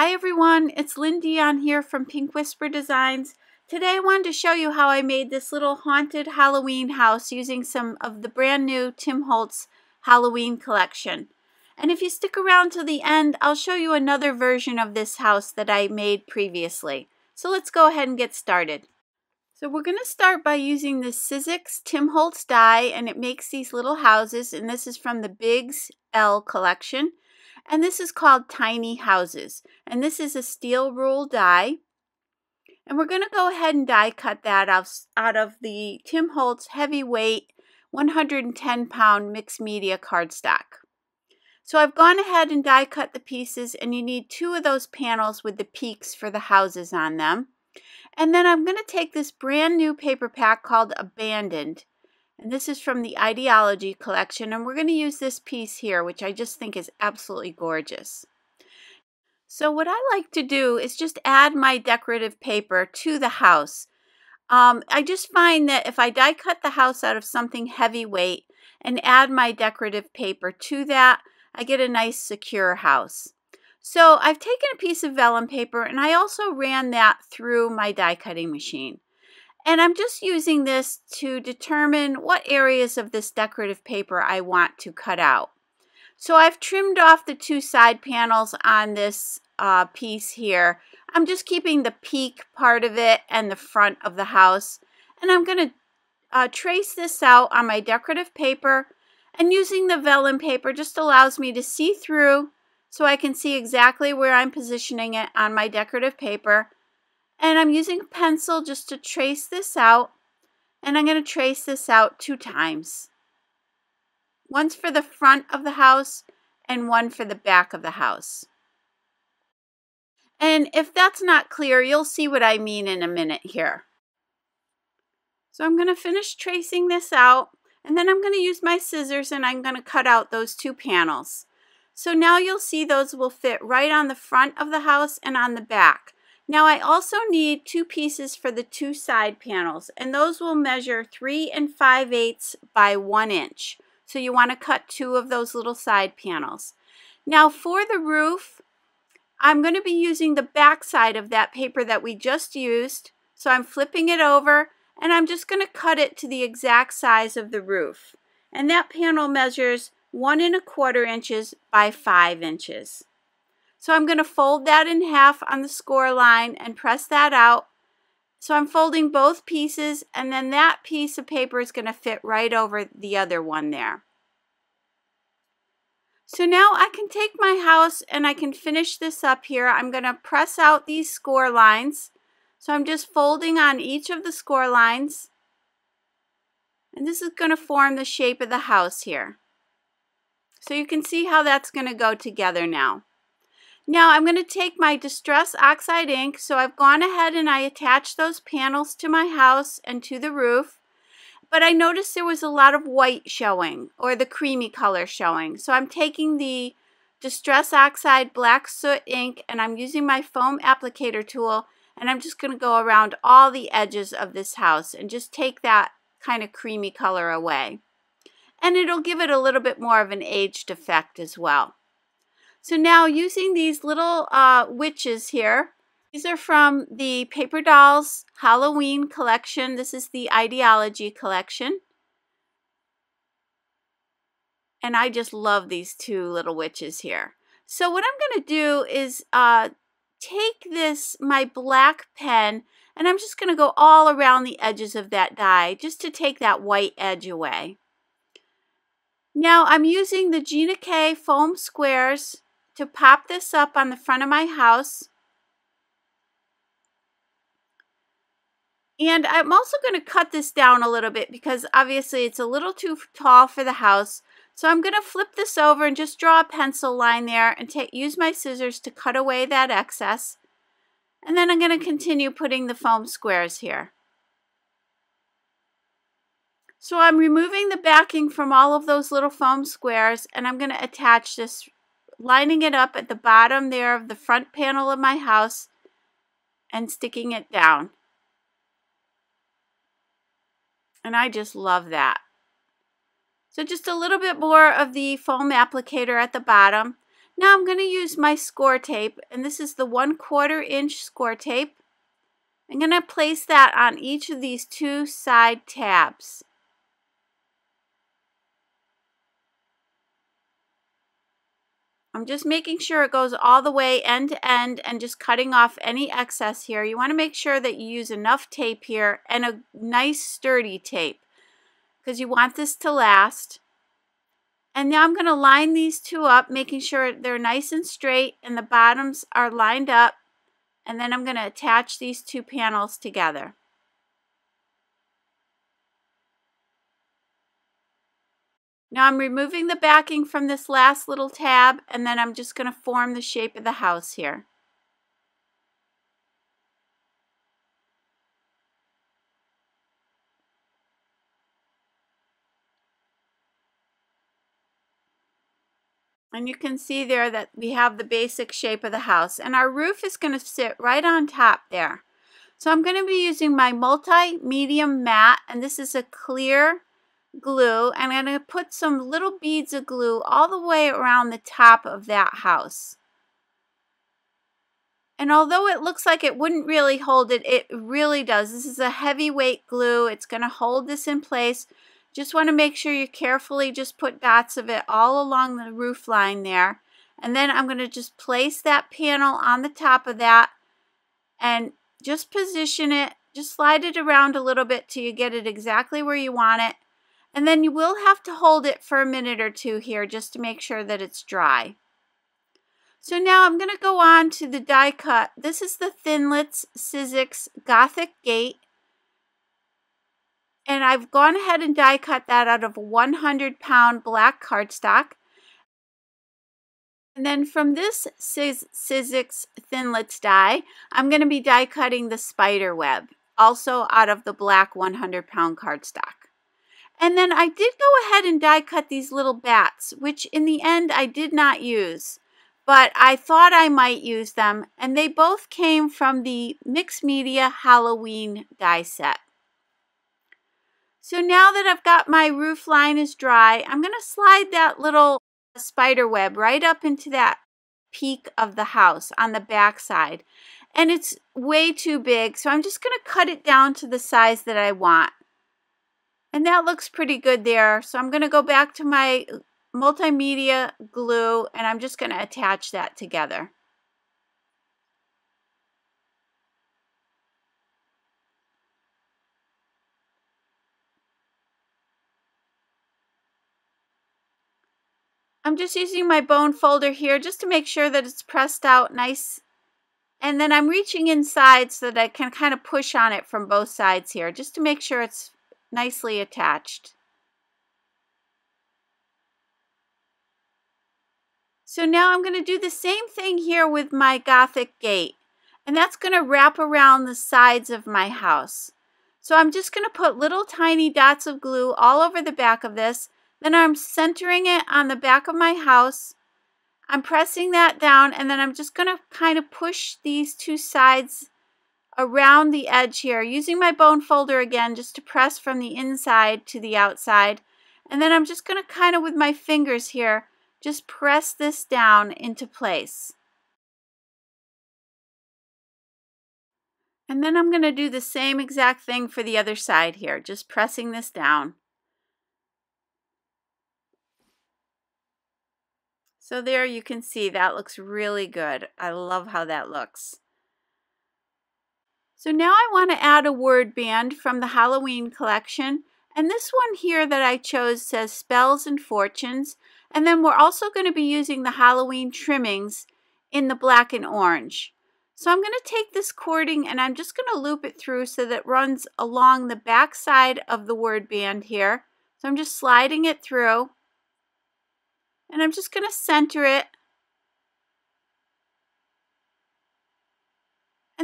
Hi everyone, it's Lynn Dion here from Pink Whisper Designs. Today I wanted to show you how I made this little haunted Halloween house using some of the brand new Tim Holtz Halloween collection. And if you stick around till the end, I'll show you another version of this house that I made previously. So let's go ahead and get started. So we're going to start by using the Sizzix Tim Holtz die and it makes these little houses and this is from the Bigz L collection. And this is called Tiny Houses. And this is a steel rule die. And we're going to go ahead and die cut that out, out of the Tim Holtz heavyweight 110 pound mixed media cardstock. So I've gone ahead and die cut the pieces and you need two of those panels with the peaks for the houses on them. And then I'm going to take this brand new paper pack called Abandoned and this is from the idea-ology collection. And we're going to use this piece here, which I just think is absolutely gorgeous. So what I like to do is just add my decorative paper to the house. Um, I just find that if I die cut the house out of something heavyweight and add my decorative paper to that, I get a nice secure house. So I've taken a piece of vellum paper and I also ran that through my die cutting machine. And I'm just using this to determine what areas of this decorative paper I want to cut out. So I've trimmed off the two side panels on this uh, piece here. I'm just keeping the peak part of it and the front of the house. And I'm going to uh, trace this out on my decorative paper. And using the vellum paper just allows me to see through so I can see exactly where I'm positioning it on my decorative paper and I'm using a pencil just to trace this out. And I'm going to trace this out two times. Once for the front of the house and one for the back of the house. And if that's not clear, you'll see what I mean in a minute here. So I'm going to finish tracing this out and then I'm going to use my scissors and I'm going to cut out those two panels. So now you'll see those will fit right on the front of the house and on the back. Now I also need two pieces for the two side panels and those will measure 3 and 5 eighths by 1 inch. So you want to cut two of those little side panels. Now for the roof, I'm going to be using the back side of that paper that we just used. So I'm flipping it over and I'm just going to cut it to the exact size of the roof. And that panel measures one and a quarter inches by five inches. So I'm going to fold that in half on the score line and press that out. So I'm folding both pieces and then that piece of paper is going to fit right over the other one there. So now I can take my house and I can finish this up here. I'm going to press out these score lines. So I'm just folding on each of the score lines. And this is going to form the shape of the house here. So you can see how that's going to go together now. Now I'm going to take my Distress Oxide ink. So I've gone ahead and I attached those panels to my house and to the roof. But I noticed there was a lot of white showing or the creamy color showing. So I'm taking the Distress Oxide Black Soot ink and I'm using my foam applicator tool and I'm just going to go around all the edges of this house and just take that kind of creamy color away. And it'll give it a little bit more of an aged effect as well. So now using these little uh, witches here, these are from the Paper Dolls Halloween collection. This is the idea-ology collection. And I just love these two little witches here. So what I'm going to do is uh, take this, my black pen, and I'm just going to go all around the edges of that die just to take that white edge away. Now I'm using the Gina K foam squares to pop this up on the front of my house. And I'm also going to cut this down a little bit because obviously it's a little too tall for the house. So I'm going to flip this over and just draw a pencil line there and take, use my scissors to cut away that excess. And then I'm going to continue putting the foam squares here. So I'm removing the backing from all of those little foam squares and I'm going to attach this lining it up at the bottom there of the front panel of my house and sticking it down. And I just love that. So just a little bit more of the foam applicator at the bottom. Now I'm going to use my score tape, and this is the 1 quarter inch score tape. I'm going to place that on each of these two side tabs. I'm just making sure it goes all the way end to end and just cutting off any excess here. You want to make sure that you use enough tape here and a nice sturdy tape because you want this to last. And now I'm going to line these two up, making sure they're nice and straight and the bottoms are lined up. And then I'm going to attach these two panels together. Now I'm removing the backing from this last little tab and then I'm just going to form the shape of the house here. And you can see there that we have the basic shape of the house. And our roof is going to sit right on top there. So I'm going to be using my multi-medium matte. And this is a clear glue and I'm going to put some little beads of glue all the way around the top of that house. And although it looks like it wouldn't really hold it, it really does. This is a heavyweight glue. It's going to hold this in place. Just want to make sure you carefully just put dots of it all along the roof line there. And then I'm going to just place that panel on the top of that and just position it. Just slide it around a little bit till you get it exactly where you want it. And then you will have to hold it for a minute or two here just to make sure that it's dry. So now I'm going to go on to the die cut. This is the Thinlits Sizzix Gothic Gate. And I've gone ahead and die cut that out of 100 pound black cardstock. And then from this Sizzix Thinlits die, I'm going to be die cutting the spider web, also out of the black 100 pound cardstock. And then I did go ahead and die cut these little bats, which in the end I did not use, but I thought I might use them. And they both came from the Mixed Media Halloween die set. So now that I've got my roof line is dry, I'm going to slide that little spider web right up into that peak of the house on the back side. And it's way too big, so I'm just going to cut it down to the size that I want. And that looks pretty good there. So I'm going to go back to my multimedia glue and I'm just going to attach that together. I'm just using my bone folder here just to make sure that it's pressed out nice. And then I'm reaching inside so that I can kind of push on it from both sides here just to make sure it's nicely attached. So now I'm going to do the same thing here with my Gothic gate. And that's going to wrap around the sides of my house. So I'm just going to put little tiny dots of glue all over the back of this. Then I'm centering it on the back of my house. I'm pressing that down and then I'm just going to kind of push these two sides around the edge here using my bone folder again just to press from the inside to the outside. And then I'm just going to kind of with my fingers here just press this down into place. And then I'm going to do the same exact thing for the other side here, just pressing this down. So there you can see that looks really good. I love how that looks. So now I want to add a word band from the Halloween collection. And this one here that I chose says Spells and Fortunes. And then we're also going to be using the Halloween trimmings in the black and orange. So I'm going to take this cording and I'm just going to loop it through so that it runs along the back side of the word band here. So I'm just sliding it through. And I'm just going to center it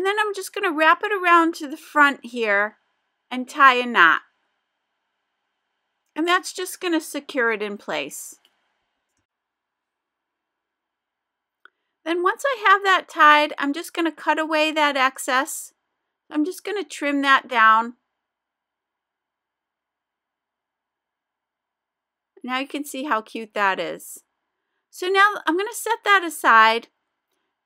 And then I'm just going to wrap it around to the front here and tie a knot. And that's just going to secure it in place. Then once I have that tied, I'm just going to cut away that excess. I'm just going to trim that down. Now you can see how cute that is. So now I'm going to set that aside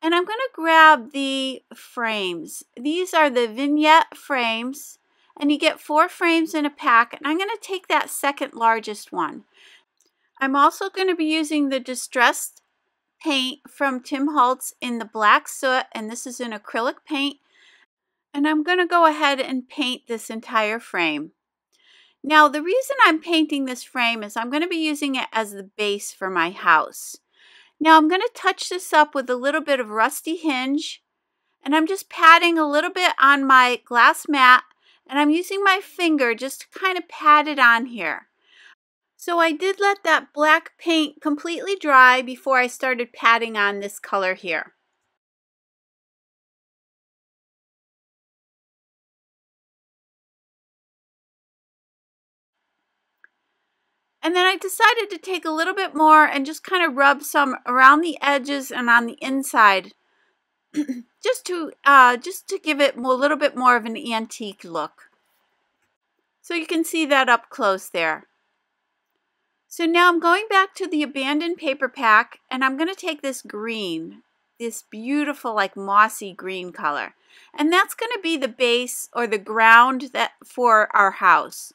and I'm going to grab the frames. These are the vignette frames and you get four frames in a pack and I'm going to take that second largest one. I'm also going to be using the distressed paint from Tim Holtz in the black soot and this is an acrylic paint and I'm going to go ahead and paint this entire frame. Now the reason I'm painting this frame is I'm going to be using it as the base for my house. Now I'm going to touch this up with a little bit of rusty hinge and I'm just patting a little bit on my glass mat and I'm using my finger just to kind of pat it on here. So I did let that black paint completely dry before I started patting on this color here. And then I decided to take a little bit more and just kind of rub some around the edges and on the inside just to uh, just to give it a little bit more of an antique look. So you can see that up close there. So now I'm going back to the abandoned paper pack and I'm going to take this green, this beautiful like mossy green color. And that's going to be the base or the ground that for our house.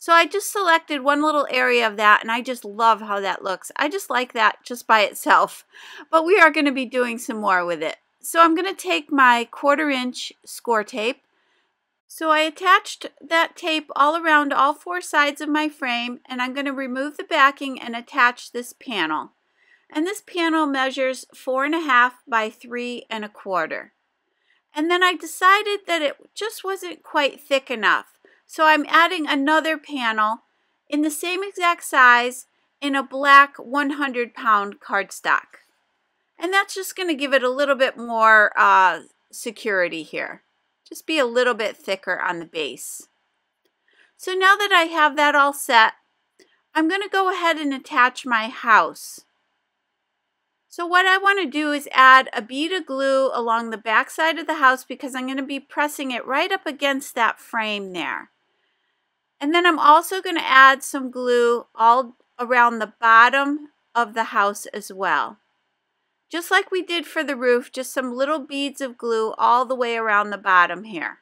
So I just selected one little area of that and I just love how that looks. I just like that just by itself. But we are going to be doing some more with it. So I'm going to take my quarter inch score tape. So I attached that tape all around all four sides of my frame and I'm going to remove the backing and attach this panel. And this panel measures four and a half by three and a quarter. And then I decided that it just wasn't quite thick enough. So I'm adding another panel in the same exact size in a black 100 pound cardstock. And that's just going to give it a little bit more uh, security here. Just be a little bit thicker on the base. So now that I have that all set, I'm going to go ahead and attach my house. So what I want to do is add a bead of glue along the back side of the house because I'm going to be pressing it right up against that frame there. And then I'm also going to add some glue all around the bottom of the house as well. Just like we did for the roof, just some little beads of glue all the way around the bottom here.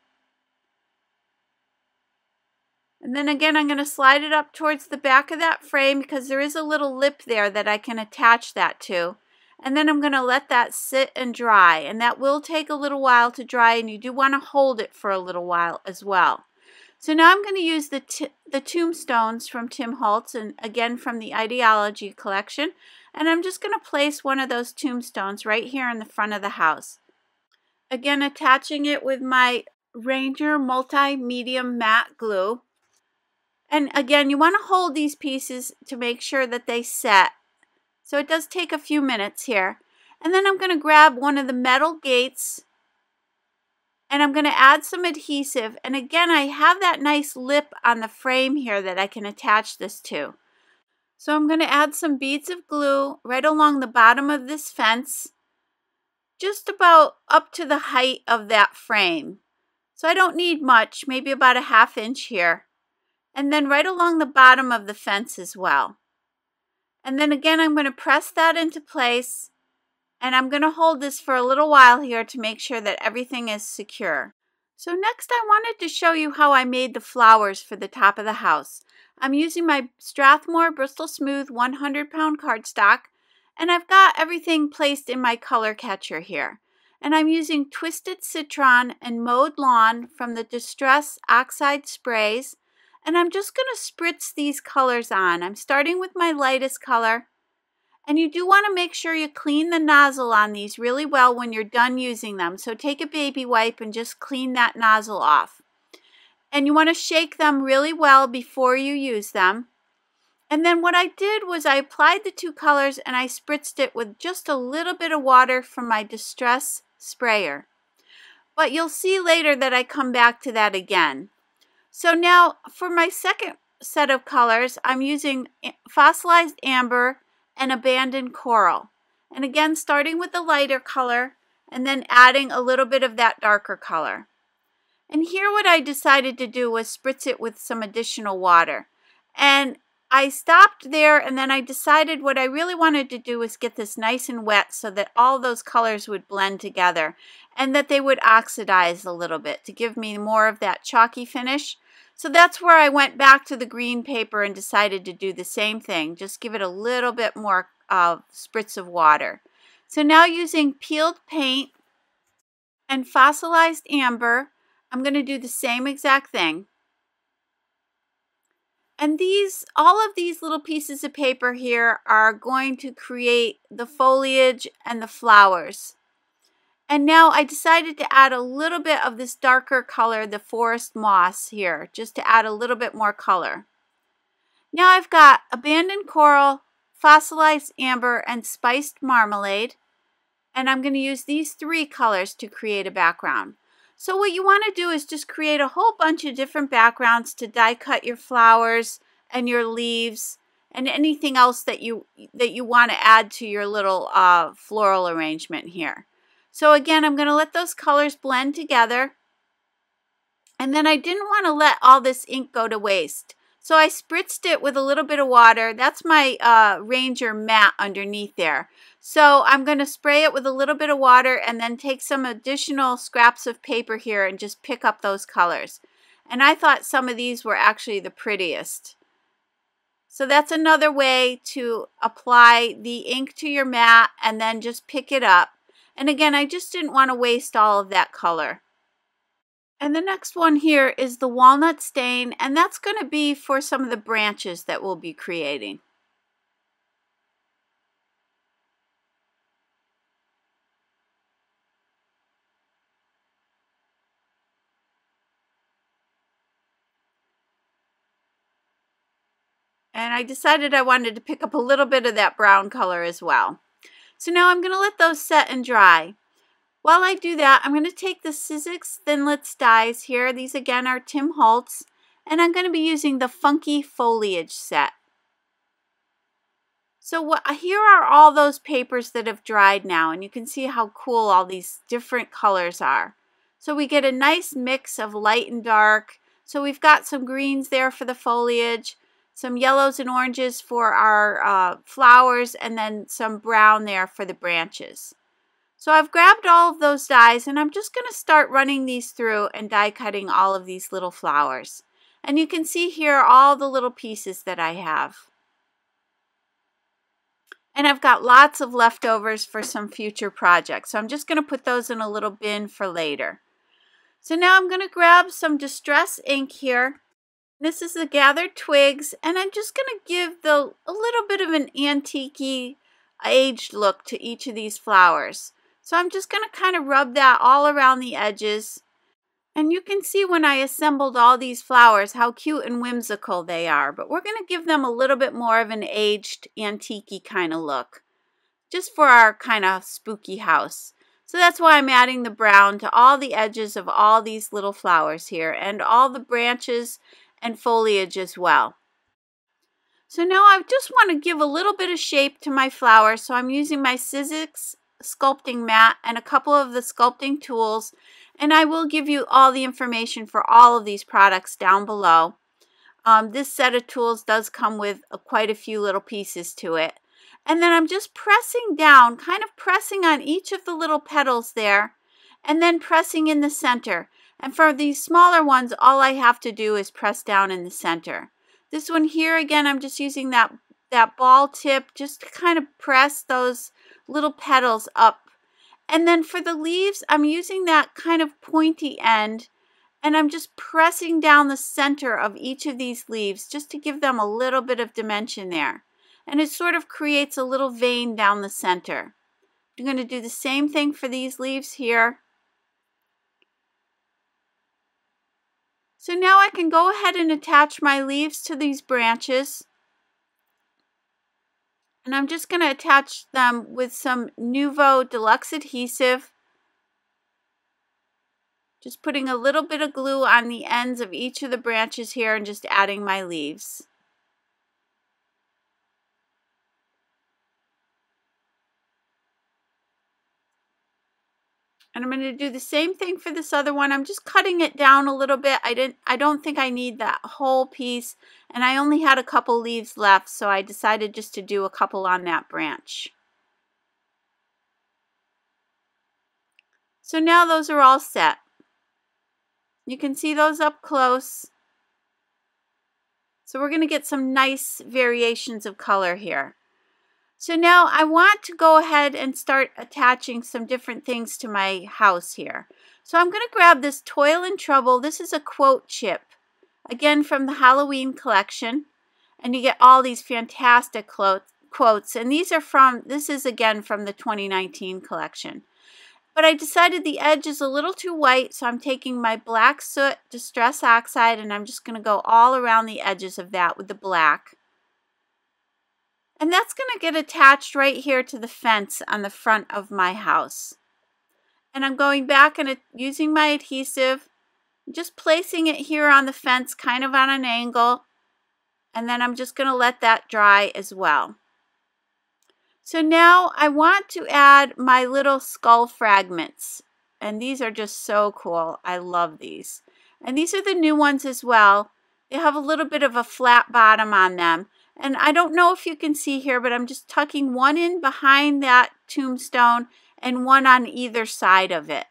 And then again, I'm going to slide it up towards the back of that frame because there is a little lip there that I can attach that to. And then I'm going to let that sit and dry. And that will take a little while to dry and you do want to hold it for a little while as well. So now I'm going to use the, the tombstones from Tim Holtz and again from the idea-ology collection. And I'm just going to place one of those tombstones right here in the front of the house. Again, attaching it with my Ranger Multi-Medium Matte Glue. And again, you want to hold these pieces to make sure that they set. So it does take a few minutes here. And then I'm going to grab one of the metal gates and I'm going to add some adhesive. And again, I have that nice lip on the frame here that I can attach this to. So I'm going to add some beads of glue right along the bottom of this fence, just about up to the height of that frame. So I don't need much, maybe about a half inch here. And then right along the bottom of the fence as well. And then again, I'm going to press that into place and I'm going to hold this for a little while here to make sure that everything is secure. So next I wanted to show you how I made the flowers for the top of the house. I'm using my Strathmore Bristol Smooth 100 pound cardstock and I've got everything placed in my color catcher here. And I'm using Twisted Citron and Mowed Lawn from the Distress Oxide Sprays. And I'm just going to spritz these colors on. I'm starting with my lightest color and you do want to make sure you clean the nozzle on these really well when you're done using them. So take a baby wipe and just clean that nozzle off. And you want to shake them really well before you use them. And then what I did was I applied the two colors and I spritzed it with just a little bit of water from my Distress sprayer. But you'll see later that I come back to that again. So now for my second set of colors, I'm using fossilized amber and abandoned coral. And again, starting with the lighter color and then adding a little bit of that darker color. And here what I decided to do was spritz it with some additional water. And I stopped there and then I decided what I really wanted to do was get this nice and wet so that all those colors would blend together and that they would oxidize a little bit to give me more of that chalky finish. So that's where I went back to the green paper and decided to do the same thing. Just give it a little bit more uh, spritz of water. So now using peeled paint and fossilized amber, I'm going to do the same exact thing. And these, all of these little pieces of paper here are going to create the foliage and the flowers. And now I decided to add a little bit of this darker color, the forest moss here, just to add a little bit more color. Now I've got abandoned coral, fossilized amber, and spiced marmalade. And I'm going to use these three colors to create a background. So what you want to do is just create a whole bunch of different backgrounds to die cut your flowers and your leaves and anything else that you that you want to add to your little uh, floral arrangement here. So again, I'm going to let those colors blend together. And then I didn't want to let all this ink go to waste. So I spritzed it with a little bit of water. That's my uh, Ranger mat underneath there. So I'm going to spray it with a little bit of water and then take some additional scraps of paper here and just pick up those colors. And I thought some of these were actually the prettiest. So that's another way to apply the ink to your mat and then just pick it up. And again, I just didn't want to waste all of that color. And the next one here is the walnut stain, and that's going to be for some of the branches that we'll be creating. And I decided I wanted to pick up a little bit of that brown color as well. So now I'm going to let those set and dry. While I do that, I'm going to take the Sizzix Thinlits dies here. These again are Tim Holtz. And I'm going to be using the Funky Foliage set. So what, here are all those papers that have dried now. And you can see how cool all these different colors are. So we get a nice mix of light and dark. So we've got some greens there for the foliage, some yellows and oranges for our uh, flowers, and then some brown there for the branches. So I've grabbed all of those dies and I'm just going to start running these through and die cutting all of these little flowers. And you can see here all the little pieces that I have. And I've got lots of leftovers for some future projects. So I'm just going to put those in a little bin for later. So now I'm going to grab some Distress ink here. This is the Gathered Twigs. And I'm just going to give the a little bit of an antique aged look to each of these flowers. So I'm just going to kind of rub that all around the edges. And you can see when I assembled all these flowers how cute and whimsical they are. But we're going to give them a little bit more of an aged, antique kind of look. Just for our kind of spooky house. So that's why I'm adding the brown to all the edges of all these little flowers here. And all the branches and foliage as well. So now I just want to give a little bit of shape to my flower. So I'm using my Sizzix sculpting mat and a couple of the sculpting tools and I will give you all the information for all of these products down below. Um, this set of tools does come with quite a few little pieces to it. And then I'm just pressing down, kind of pressing on each of the little petals there, and then pressing in the center. And for these smaller ones, all I have to do is press down in the center. This one here, again, I'm just using that, that ball tip just to kind of press those little petals up. And then for the leaves, I'm using that kind of pointy end and I'm just pressing down the center of each of these leaves just to give them a little bit of dimension there. And it sort of creates a little vein down the center. I'm going to do the same thing for these leaves here. So now I can go ahead and attach my leaves to these branches. And I'm just going to attach them with some Nuvo Deluxe Adhesive. Just putting a little bit of glue on the ends of each of the branches here and just adding my leaves. And I'm going to do the same thing for this other one. I'm just cutting it down a little bit. I didn't I don't think I need that whole piece and I only had a couple leaves left so I decided just to do a couple on that branch. So now those are all set. You can see those up close. So we're going to get some nice variations of color here. So now I want to go ahead and start attaching some different things to my house here. So I'm going to grab this Toil and Trouble. This is a quote chip, again from the Halloween collection. And you get all these fantastic quotes. And these are from, this is again from the 2019 collection. But I decided the edge is a little too white, so I'm taking my black soot distress oxide and I'm just going to go all around the edges of that with the black. And that's going to get attached right here to the fence on the front of my house. And I'm going back and using my adhesive, just placing it here on the fence kind of on an angle. And then I'm just going to let that dry as well. So now I want to add my little skull fragments. And these are just so cool. I love these. And these are the new ones as well. They have a little bit of a flat bottom on them. And I don't know if you can see here, but I'm just tucking one in behind that tombstone and one on either side of it.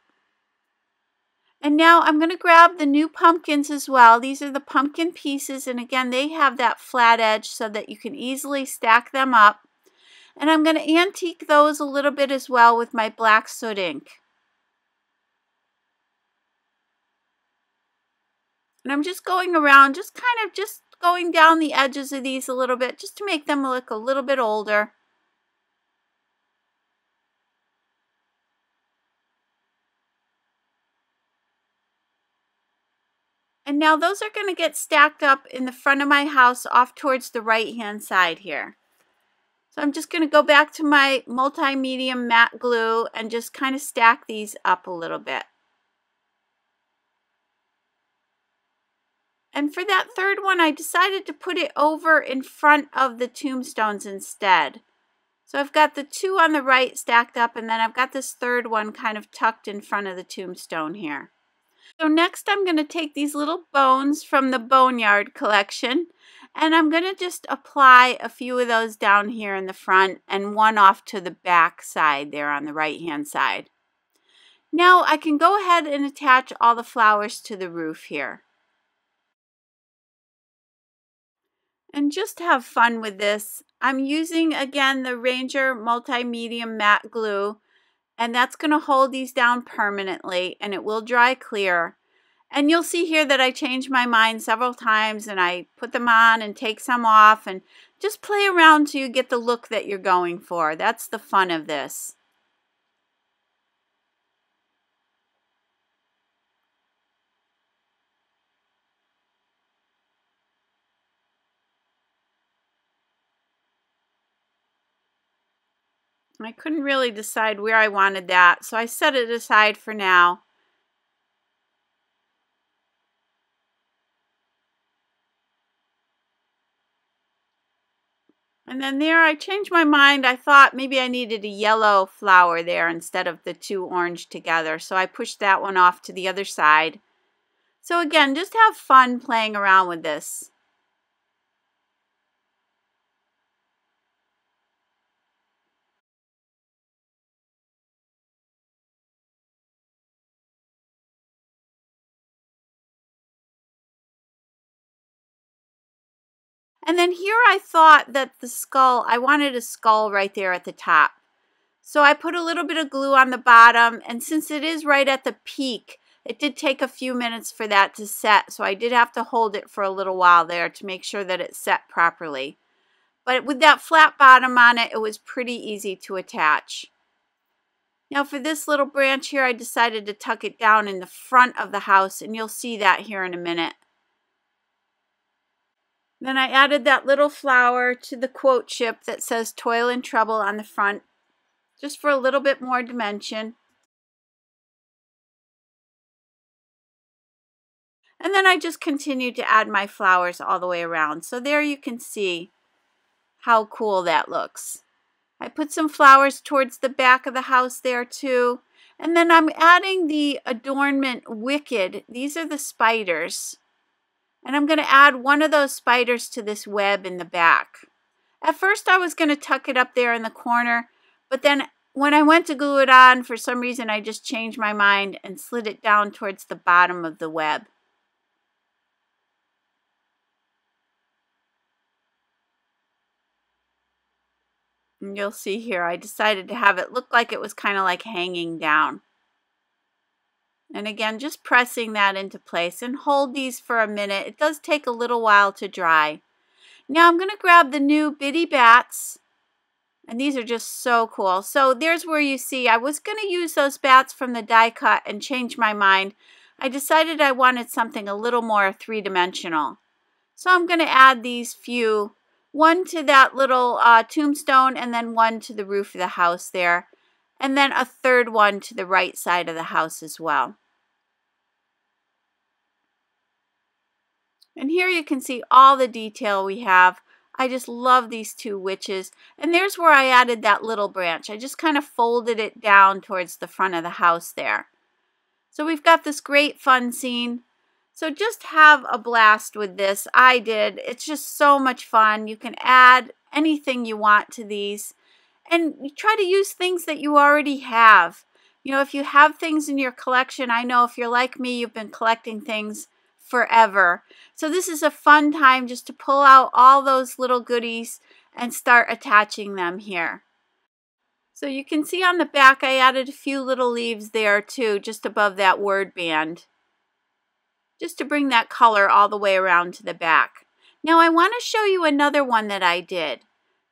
And now I'm going to grab the new pumpkins as well. These are the pumpkin pieces, and again, they have that flat edge so that you can easily stack them up. And I'm going to antique those a little bit as well with my black soot ink. And I'm just going around, just kind of just going down the edges of these a little bit just to make them look a little bit older. And now those are going to get stacked up in the front of my house off towards the right hand side here. So I'm just going to go back to my multi-medium matte glue and just kind of stack these up a little bit. And for that third one, I decided to put it over in front of the tombstones instead. So I've got the two on the right stacked up, and then I've got this third one kind of tucked in front of the tombstone here. So next I'm going to take these little bones from the Boneyard collection, and I'm going to just apply a few of those down here in the front and one off to the back side there on the right hand side. Now I can go ahead and attach all the flowers to the roof here. And just have fun with this. I'm using, again, the Ranger Multi-Medium Matte Glue. And that's going to hold these down permanently. And it will dry clear. And you'll see here that I change my mind several times. And I put them on and take some off. And just play around till you get the look that you're going for. That's the fun of this. I couldn't really decide where I wanted that, so I set it aside for now. And then there I changed my mind. I thought maybe I needed a yellow flower there instead of the two orange together. So I pushed that one off to the other side. So again, just have fun playing around with this. And then here I thought that the skull, I wanted a skull right there at the top. So I put a little bit of glue on the bottom, and since it is right at the peak, it did take a few minutes for that to set, so I did have to hold it for a little while there to make sure that it set properly. But with that flat bottom on it, it was pretty easy to attach. Now for this little branch here, I decided to tuck it down in the front of the house, and you'll see that here in a minute. Then I added that little flower to the quote chip that says Toil and Trouble on the front, just for a little bit more dimension. And then I just continued to add my flowers all the way around. So there you can see how cool that looks. I put some flowers towards the back of the house there too. And then I'm adding the adornment Wicked. These are the spiders. And I'm going to add one of those spiders to this web in the back. At first I was going to tuck it up there in the corner, but then when I went to glue it on, for some reason I just changed my mind and slid it down towards the bottom of the web. And you'll see here, I decided to have it look like it was kind of like hanging down. And again, just pressing that into place and hold these for a minute. It does take a little while to dry. Now I'm going to grab the new Bitty Bats. And these are just so cool. So there's where you see I was going to use those bats from the die cut and change my mind. I decided I wanted something a little more three-dimensional. So I'm going to add these few one to that little uh, tombstone and then one to the roof of the house there. And then a third one to the right side of the house as well. And here you can see all the detail we have. I just love these two witches. And there's where I added that little branch. I just kind of folded it down towards the front of the house there. So we've got this great fun scene. So just have a blast with this. I did. It's just so much fun. You can add anything you want to these. And try to use things that you already have. You know, if you have things in your collection, I know if you're like me, you've been collecting things forever. So this is a fun time just to pull out all those little goodies and start attaching them here. So you can see on the back I added a few little leaves there too, just above that word band just to bring that color all the way around to the back. Now I want to show you another one that I did.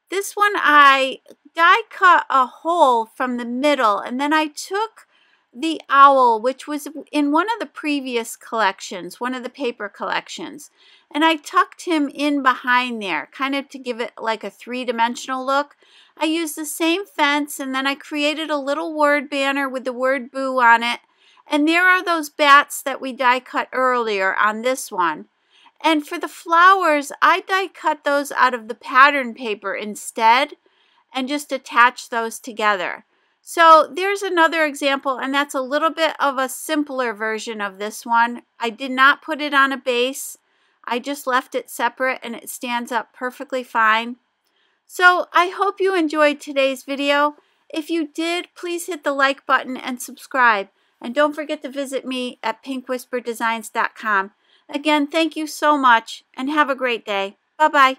This one I die cut a hole from the middle and then I took the owl, which was in one of the previous collections, one of the paper collections. And I tucked him in behind there, kind of to give it like a three-dimensional look. I used the same fence and then I created a little word banner with the word boo on it and there are those bats that we die cut earlier on this one. And for the flowers, I die cut those out of the pattern paper instead and just attach those together. So there's another example, and that's a little bit of a simpler version of this one. I did not put it on a base. I just left it separate and it stands up perfectly fine. So I hope you enjoyed today's video. If you did, please hit the like button and subscribe. And don't forget to visit me at pinkwhisperdesigns.com. Again, thank you so much and have a great day. Bye-bye.